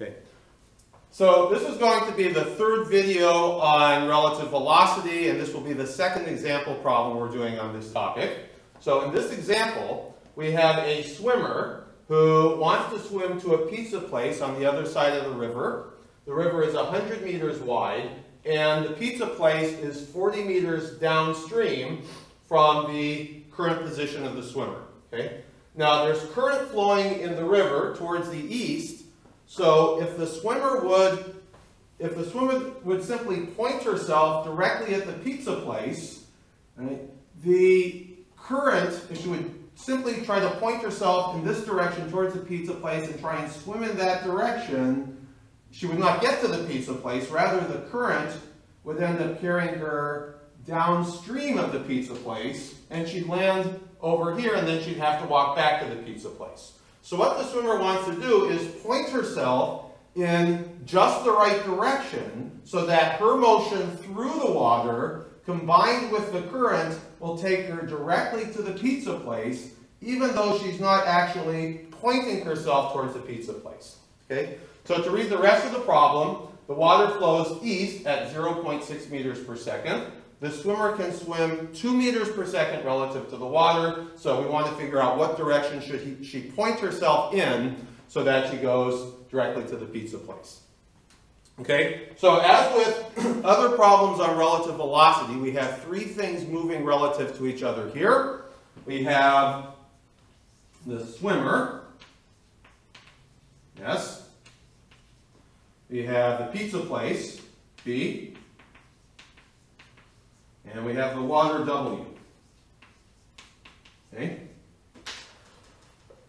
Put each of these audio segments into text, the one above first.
Okay. So this is going to be the third video on relative velocity, and this will be the second example problem we're doing on this topic. So in this example, we have a swimmer who wants to swim to a pizza place on the other side of the river. The river is 100 meters wide, and the pizza place is 40 meters downstream from the current position of the swimmer. Okay? Now there's current flowing in the river towards the east, so if the swimmer would, if the swimmer would simply point herself directly at the pizza place, right, the current, if she would simply try to point herself in this direction towards the pizza place and try and swim in that direction, she would not get to the pizza place. Rather, the current would end up carrying her downstream of the pizza place, and she'd land over here, and then she'd have to walk back to the pizza place. So what the swimmer wants to do is point herself in just the right direction so that her motion through the water combined with the current will take her directly to the pizza place even though she's not actually pointing herself towards the pizza place. Okay? So to read the rest of the problem, the water flows east at 0.6 meters per second. The swimmer can swim 2 meters per second relative to the water, so we want to figure out what direction should he, she point herself in so that she goes directly to the pizza place. Okay, so as with other problems on relative velocity, we have three things moving relative to each other here. We have the swimmer, yes. We have the pizza place, B. And we have the water W. Okay?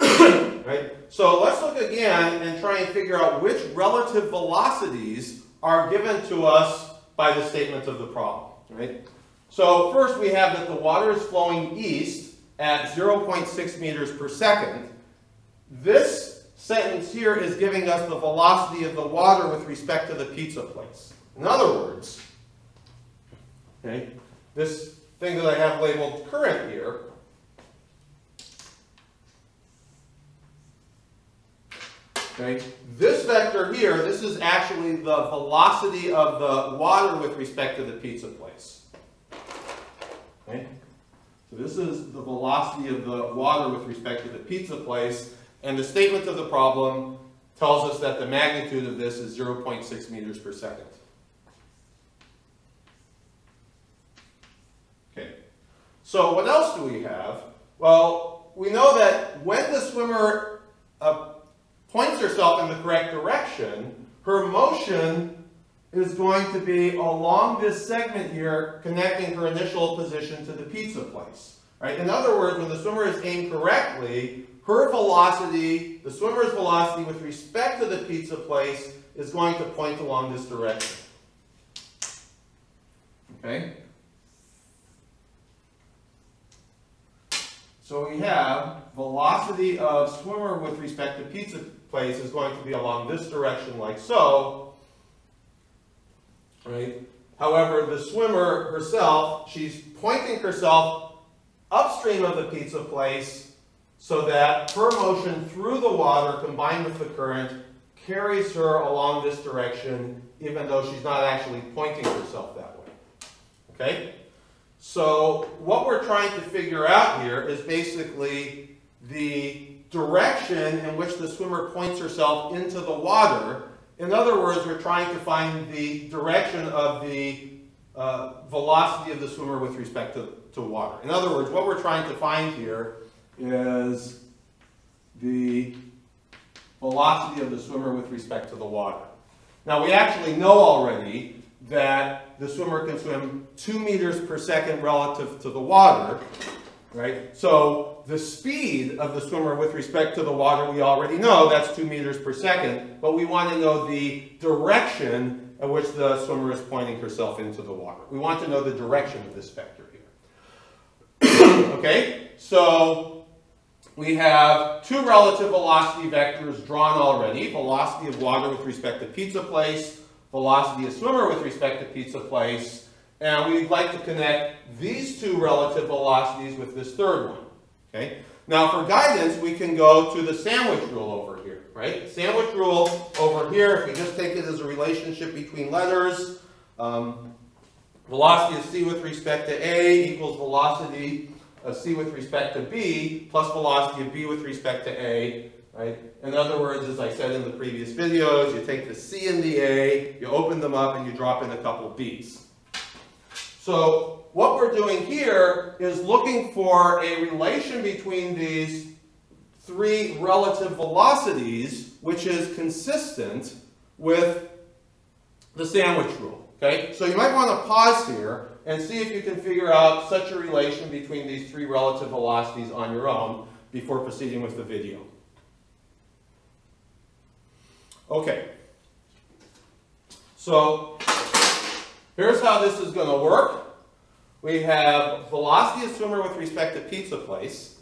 right? So let's look again and try and figure out which relative velocities are given to us by the statement of the problem. Right? So first we have that the water is flowing east at 0.6 meters per second. This sentence here is giving us the velocity of the water with respect to the pizza place. In other words, Okay? This thing that I have labeled current here Okay, this vector here, this is actually the velocity of the water with respect to the pizza place. Okay, so this is the velocity of the water with respect to the pizza place, and the statement of the problem tells us that the magnitude of this is 0.6 meters per second. So what else do we have? Well, we know that when the swimmer uh, points herself in the correct direction, her motion is going to be along this segment here, connecting her initial position to the pizza place. Right? In other words, when the swimmer is aimed correctly, her velocity, the swimmer's velocity with respect to the pizza place, is going to point along this direction. Okay? So we have velocity of swimmer with respect to pizza place is going to be along this direction like so. Right? However, the swimmer herself, she's pointing herself upstream of the pizza place so that her motion through the water combined with the current carries her along this direction even though she's not actually pointing herself that way. Okay? So what we're trying to figure out here is basically the direction in which the swimmer points herself into the water. In other words, we're trying to find the direction of the uh, velocity of the swimmer with respect to, to water. In other words, what we're trying to find here is the velocity of the swimmer with respect to the water. Now we actually know already that the swimmer can swim two meters per second relative to the water, right? So the speed of the swimmer with respect to the water, we already know that's two meters per second, but we want to know the direction at which the swimmer is pointing herself into the water. We want to know the direction of this vector here. okay, so we have two relative velocity vectors drawn already. Velocity of water with respect to pizza place, velocity of swimmer with respect to pizza place, and we'd like to connect these two relative velocities with this third one. Okay? Now for guidance, we can go to the sandwich rule over here, right? Sandwich rule over here, if we just take it as a relationship between letters, um, velocity of c with respect to a equals velocity of c with respect to b plus velocity of b with respect to a, right? In other words, as I said in the previous videos, you take the c and the a, you open them up, and you drop in a couple b's. So what we're doing here is looking for a relation between these three relative velocities, which is consistent with the sandwich rule. Okay, so you might want to pause here and see if you can figure out such a relation between these three relative velocities on your own before proceeding with the video. Okay, so here's how this is going to work we have velocity of swimmer with respect to pizza place.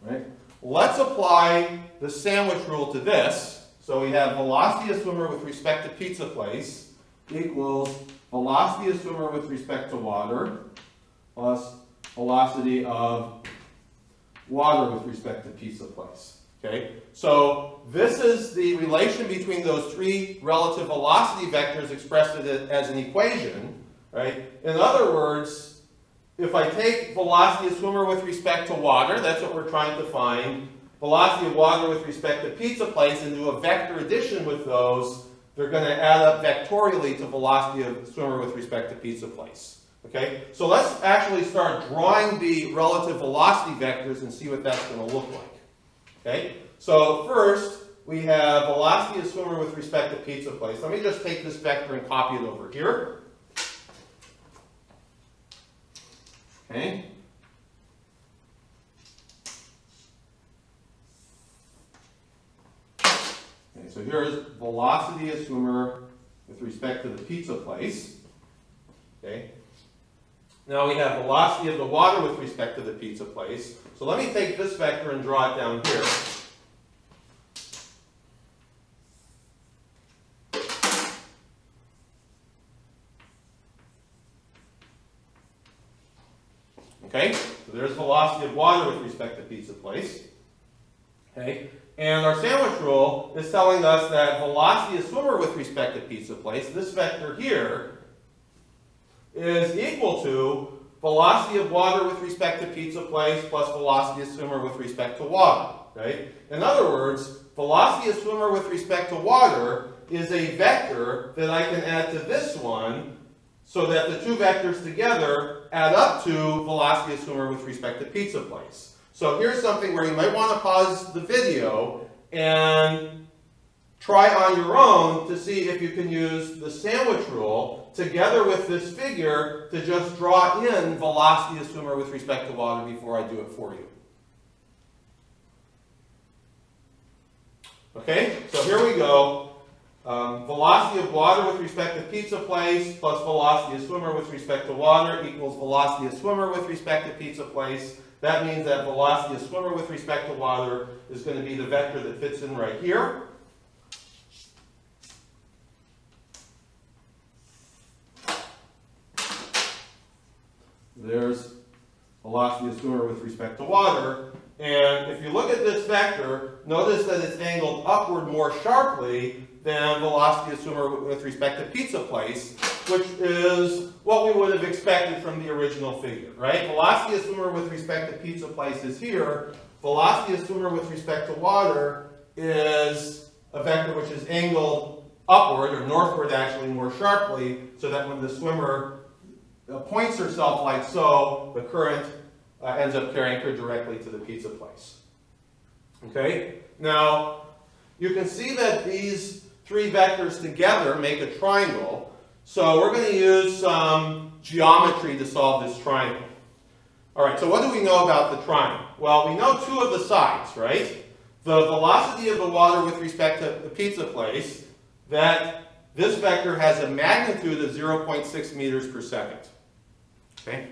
Right? Let's apply the sandwich rule to this. So we have velocity of swimmer with respect to pizza place equals velocity of swimmer with respect to water plus velocity of water with respect to pizza place. Okay, so this is the relation between those three relative velocity vectors expressed as an equation, right? In other words, if I take velocity of swimmer with respect to water, that's what we're trying to find, velocity of water with respect to pizza place, and do a vector addition with those, they're going to add up vectorially to velocity of swimmer with respect to pizza place. Okay, so let's actually start drawing the relative velocity vectors and see what that's going to look like. Okay, so first we have velocity of swimmer with respect to pizza place. Let me just take this vector and copy it over here. Okay. Okay, so here's velocity of swimmer with respect to the pizza place. Okay. Now we have velocity of the water with respect to the pizza place. So let me take this vector and draw it down here. Okay, so there's velocity of water with respect to pizza place. Okay, and our sandwich rule is telling us that velocity of swimmer with respect to pizza place, this vector here, is equal to velocity of water with respect to pizza place plus velocity of swimmer with respect to water, right? In other words, velocity of swimmer with respect to water is a vector that I can add to this one so that the two vectors together add up to velocity of swimmer with respect to pizza place. So here's something where you might want to pause the video and try on your own to see if you can use the sandwich rule together with this figure to just draw in velocity of swimmer with respect to water before I do it for you. Okay, so here we go. Um, velocity of water with respect to pizza place plus velocity of swimmer with respect to water equals velocity of swimmer with respect to pizza place. That means that velocity of swimmer with respect to water is going to be the vector that fits in right here. There's velocity of swimmer with respect to water. And if you look at this vector, notice that it's angled upward more sharply than velocity of swimmer with respect to pizza place, which is what we would have expected from the original figure, right? Velocity of swimmer with respect to pizza place is here. Velocity of swimmer with respect to water is a vector which is angled upward, or northward actually, more sharply, so that when the swimmer points herself like so, the current uh, ends up carrying her directly to the pizza place. Okay? Now, you can see that these three vectors together make a triangle. So we're going to use some geometry to solve this triangle. All right, so what do we know about the triangle? Well, we know two of the sides, right? The velocity of the water with respect to the pizza place, that this vector has a magnitude of 0.6 meters per second. Okay?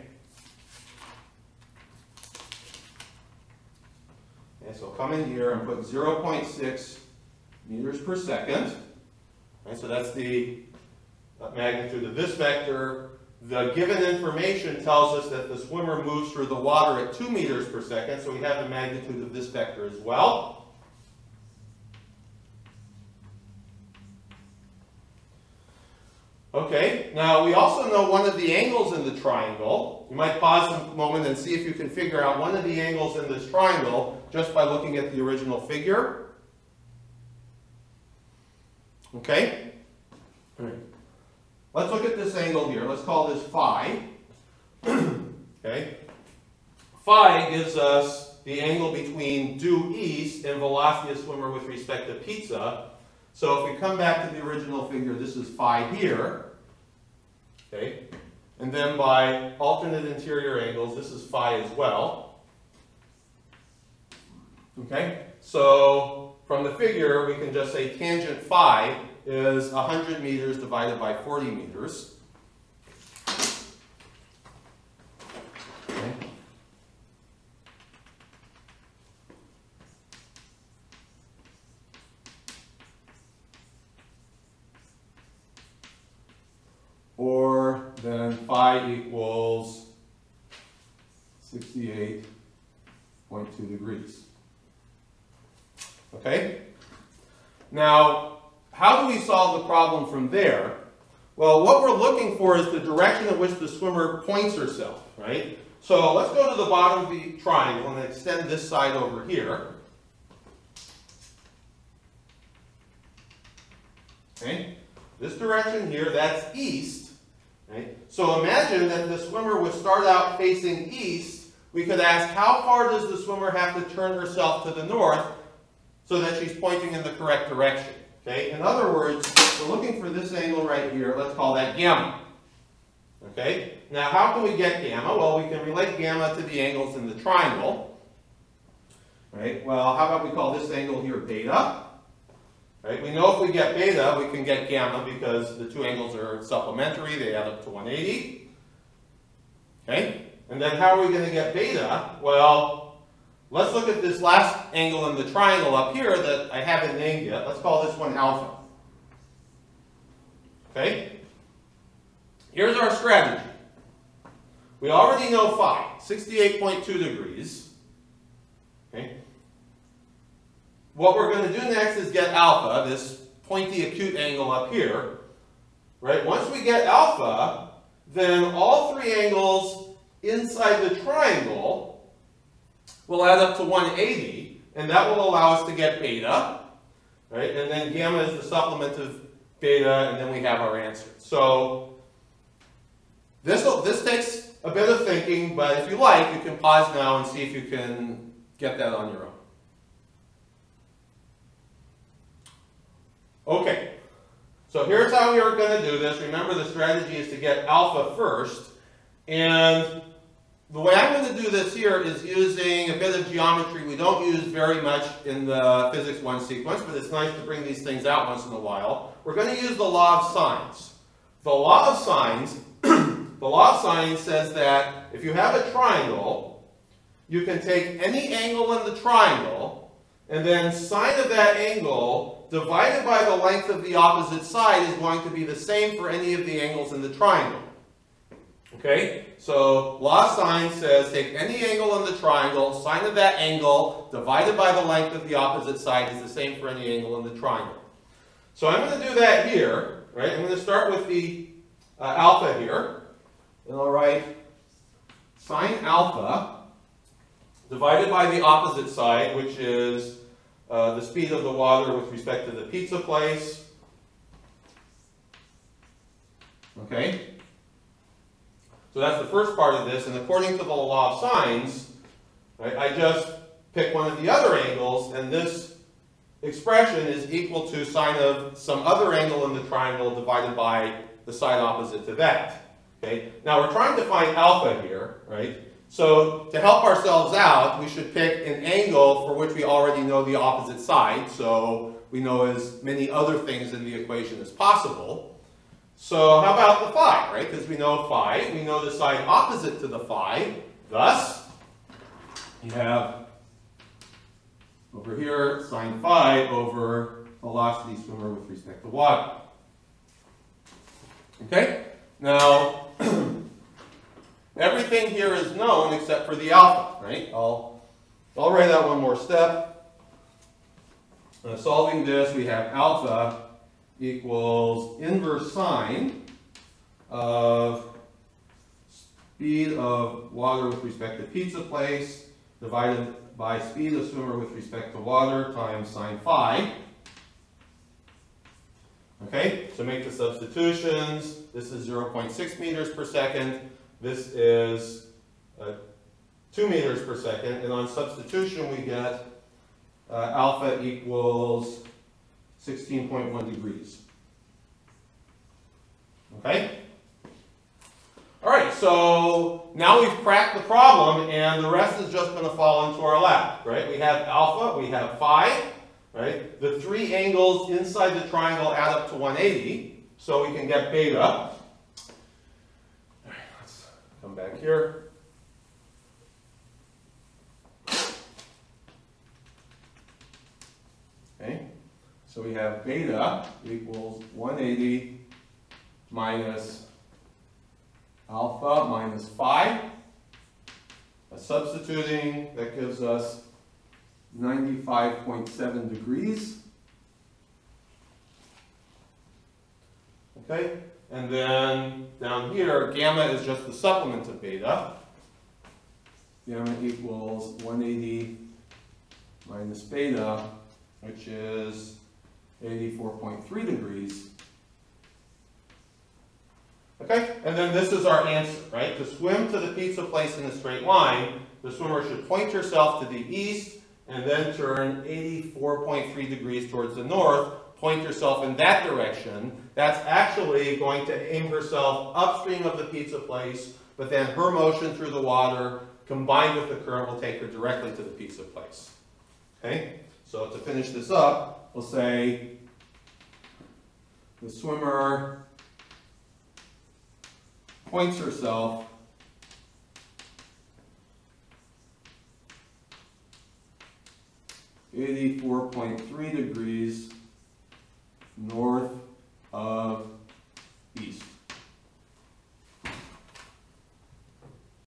Okay, so come in here and put 0.6 meters per second. Okay, so that's the uh, magnitude of this vector. the given information tells us that the swimmer moves through the water at 2 meters per second, so we have the magnitude of this vector as well. Okay, now we also know one of the angles in the triangle. You might pause a moment and see if you can figure out one of the angles in this triangle just by looking at the original figure. Okay? Let's look at this angle here. Let's call this phi. okay? Phi gives us the angle between due east and velocity of swimmer with respect to pizza. So if we come back to the original figure, this is phi here. Okay? And then by alternate interior angles, this is phi as well. Okay? So from the figure, we can just say tangent phi is 100 meters divided by 40 meters. Okay. Or phi equals 68.2 degrees. Okay? Now, how do we solve the problem from there? Well, what we're looking for is the direction in which the swimmer points herself, right? So let's go to the bottom of the triangle and extend this side over here. Okay, this direction here, that's east. Right? So imagine that the swimmer would start out facing east. We could ask, how far does the swimmer have to turn herself to the north so that she's pointing in the correct direction? Okay, in other words, we're looking for this angle right here. Let's call that gamma. Okay, now how can we get gamma? Well, we can relate gamma to the angles in the triangle. Right, well, how about we call this angle here beta? Right, we know if we get beta, we can get gamma because the two angles are supplementary. They add up to 180. Okay, and then how are we going to get beta? Well, Let's look at this last angle in the triangle up here that I haven't named yet. Let's call this one alpha. Okay? Here's our strategy. We already know phi, 68.2 degrees. Okay? What we're going to do next is get alpha, this pointy acute angle up here. Right? Once we get alpha, then all three angles inside the triangle will add up to 180, and that will allow us to get beta, right? And then gamma is the supplement of beta, and then we have our answer. So this, this takes a bit of thinking, but if you like, you can pause now and see if you can get that on your own. Okay, so here's how we are going to do this. Remember the strategy is to get alpha first, and the way I'm going to do this here is using a bit of geometry we don't use very much in the physics 1 sequence, but it's nice to bring these things out once in a while. We're going to use the law of sines. The law of sines, the law of sines says that if you have a triangle, you can take any angle in the triangle, and then sine of that angle divided by the length of the opposite side is going to be the same for any of the angles in the triangle. Okay? So law sine says take any angle in the triangle, sine of that angle divided by the length of the opposite side is the same for any angle in the triangle. So I'm going to do that here, right? I'm going to start with the uh, alpha here. And I'll write sine alpha divided by the opposite side, which is uh, the speed of the water with respect to the pizza place. Okay? So that's the first part of this, and according to the law of sines, right, I just pick one of the other angles, and this expression is equal to sine of some other angle in the triangle divided by the side opposite to that. Okay? Now we're trying to find alpha here, right? So to help ourselves out, we should pick an angle for which we already know the opposite side, so we know as many other things in the equation as possible. So how about the phi, right? Because we know phi, we know the side opposite to the phi. Thus, you have over here sine phi over velocity swimmer with respect to water. Okay? Now, everything here is known except for the alpha, right? I'll, I'll write out one more step. Uh, solving this, we have alpha equals inverse sine of speed of water with respect to pizza place divided by speed of swimmer with respect to water times sine phi. Okay, so make the substitutions. This is 0.6 meters per second. This is uh, 2 meters per second. And on substitution, we get uh, alpha equals 16.1 degrees. Okay? All right, so now we've cracked the problem, and the rest is just going to fall into our lap, right? We have alpha, we have phi, right? The three angles inside the triangle add up to 180, so we can get beta. Come back here. Okay, so we have beta equals 180 minus alpha minus phi. Uh, substituting, that gives us 95.7 degrees. Okay, and then down here, gamma is just the supplement of beta. Gamma equals 180 minus beta, which is 84.3 degrees. Okay, and then this is our answer, right? To swim to the pizza place in a straight line, the swimmer should point herself to the east and then turn 84.3 degrees towards the north, point yourself in that direction. That's actually going to aim herself upstream of the pizza place, but then her motion through the water combined with the current will take her directly to the pizza place. Okay, so to finish this up, we'll say the swimmer points herself eighty-four point three degrees of east.